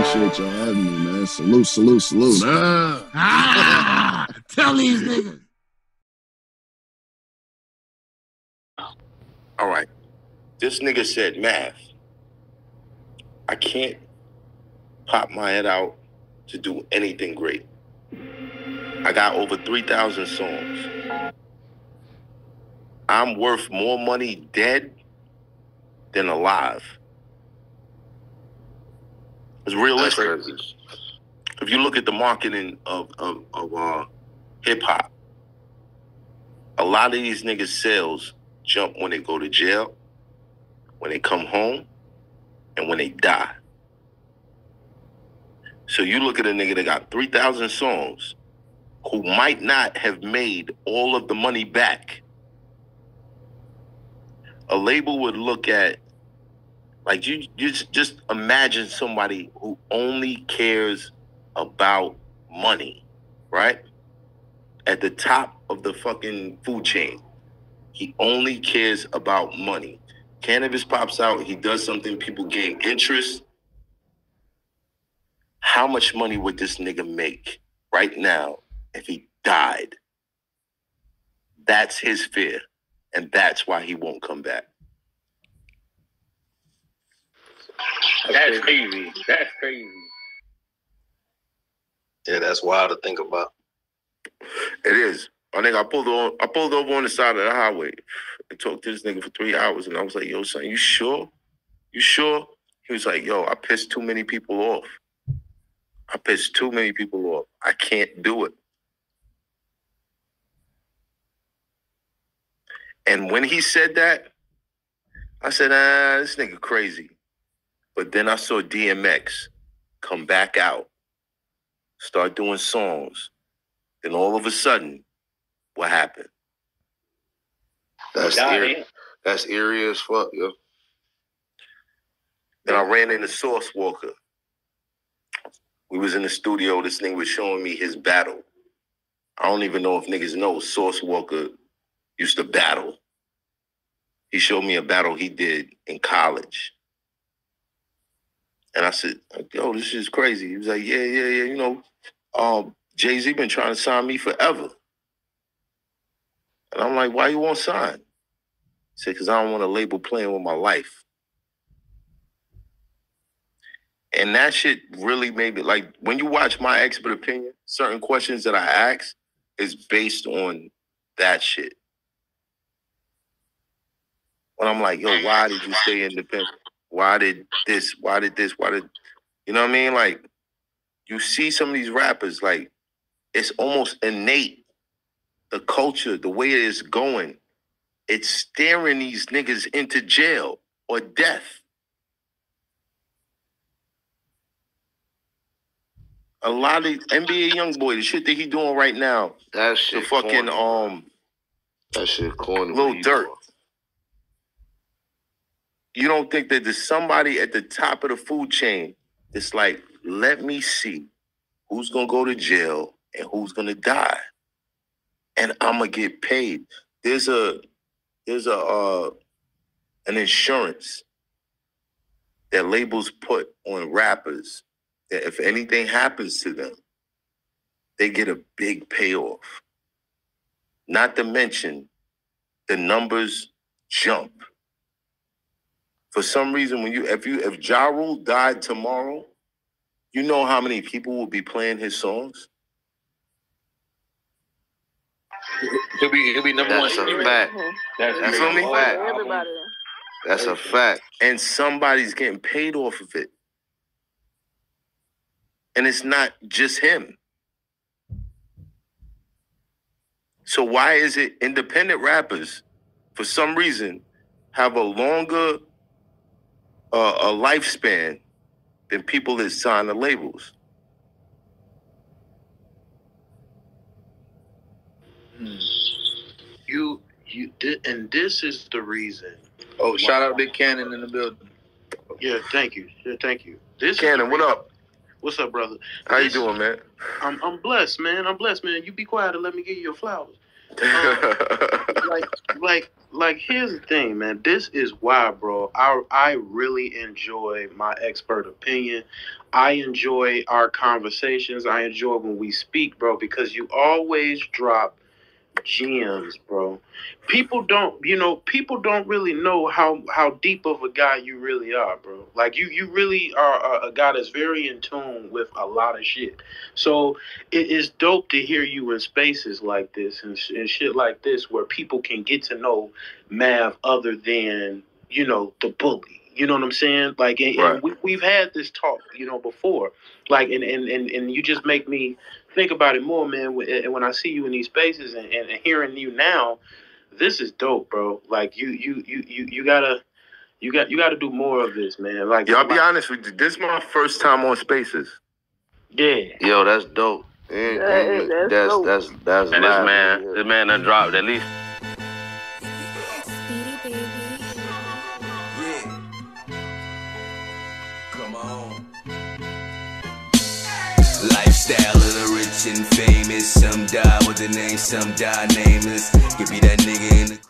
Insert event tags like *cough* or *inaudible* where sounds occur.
appreciate y'all having me, man. Salute, salute, salute. Ah. Ah, *laughs* tell these niggas. All right. This nigga said math. I can't pop my head out to do anything great. I got over 3,000 songs. I'm worth more money dead than alive. It's realistic. If you look at the marketing of, of, of uh, hip hop, a lot of these niggas' sales jump when they go to jail, when they come home, and when they die. So you look at a nigga that got 3,000 songs who might not have made all of the money back. A label would look at, like, you, you just- just imagine somebody who only cares about money, right? At the top of the fucking food chain. He only cares about money. Canibus pops out, he does something, people gain interest. How much money would this nigga make right now if he died? That's his fear. And that's why he won't come back. That's crazy. That's crazy. Yeah, that's wild to think about. It is. I think I pulled on I pulled over on the side of the highway and talked to this nigga for three hours and I was like, yo, son, you sure? You sure? He was like, yo, I pissed too many people off. I pissed too many people off. I can't do it. And when he said that, I said, ah, this nigga crazy. But then I saw DMX come back out, start doing songs. Then all of a sudden, what happened? That's Nah, eerie. ain't- That's eerie as fuck, yo. Then I ran into Source Walker. We was in the studio. This nigga was showing me his battle. I don't even know if niggas know Source Walker used to battle. He showed me a battle he did in college. And I said, yo, this is crazy. He was like, yeah, yeah, yeah. You know, um, Jay-Z been trying to sign me forever. And I'm like, why you won't sign? He said, because I don't want a label playing with my life. And that shit really made me like when you watch my expert opinion, certain questions that I ask is based on that shit. When I'm like, yo, why did you stay independent? Why did this? Why did this? Why did you know what I mean? Like, you see some of these rappers, like, it's almost innate. The culture, the way it is going, it's staring these niggas into jail or death. A lot of NBA young boy, the shit that he doing right now, That the fucking corny. um That shit corny. Little dirt. doing. You don't think that there's somebody at the top of the food chain that's like, let me see who's gonna go to jail and who's gonna die, and I'm gonna get paid. There's a there's a uh, an insurance that labels put on rappers that if anything happens to them, they get a big payoff. Not to mention the numbers jump for some reason when you if you if Ja Rule died tomorrow, you know how many people will be playing his songs? He'll be he'll be number That's one. a fact. Mm-hmm. That's You feel me? Fact. Everybody. That's a fact. And somebody's getting paid off of it. And it's not just him. So why is it independent rappers, for some reason, have a longer uh, a lifespan than people that sign the labels? You you did, and this is the reason. Oh, shout out Big Cannon in the building. Yeah, thank you. Yeah, thank you. This Cannon, what up? What's up, brother? How you doing, man? I'm I'm blessed, man. I'm blessed, man. You be quiet and let me give you your flowers. Um, *laughs* like like like here's the thing, man. This is why, bro. I I really enjoy my expert opinion. I enjoy our conversations. I enjoy when we speak, bro, because you always drop gems, bro. People don't, you know, people don't really know how how deep of a guy you really are, bro. Like you you really are a, a guy that's very in tune with a lot of shit. So it is dope to hear you in spaces like this and, and shit like this where people can get to know Mav other than you know the bully. You know what I'm saying? Like, and, Right. and we, we've had this talk, you know, before. Like, and, and, and, and you just make me think about it more, man. And when I see you in these spaces and, and hearing you now, this is dope, bro. Like, you you you you you gotta you got you got to do more of this, man. Like, Yo, I'll be honest with you. This is my first time on Spaces. Yeah. Yo, that's dope. Yeah, and that's that's, dope. that's that's And this man, yeah. this man done dropped at least Speedy. Yeah. Come on. Lifestyle of the rich and famous. Some die with the name, some die nameless. Could be that nigga in the